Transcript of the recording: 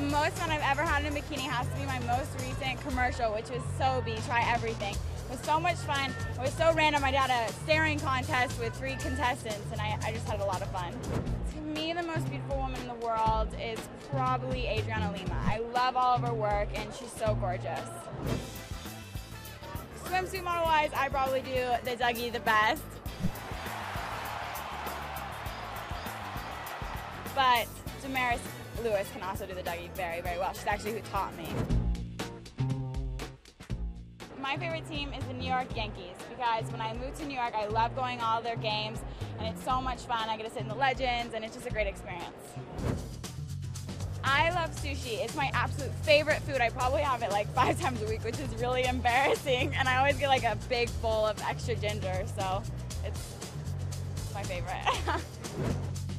most fun I've ever had in a bikini has to be my most recent commercial, which was Sobe, Try Everything. It was so much fun. It was so random. I did a staring contest with three contestants, and I, I just had a lot of fun. To me, the most beautiful woman in the world is probably Adriana Lima. I love all of her work, and she's so gorgeous. Swimsuit model-wise, I probably do the Dougie the best. But Damaris Lewis can also do the Dougie very, very well. She's actually who taught me. My favorite team is the New York Yankees because when I moved to New York, I love going all their games and it's so much fun. I get to sit in the Legends and it's just a great experience. I love sushi. It's my absolute favorite food. I probably have it like five times a week, which is really embarrassing. And I always get like a big bowl of extra ginger, so it's my favorite.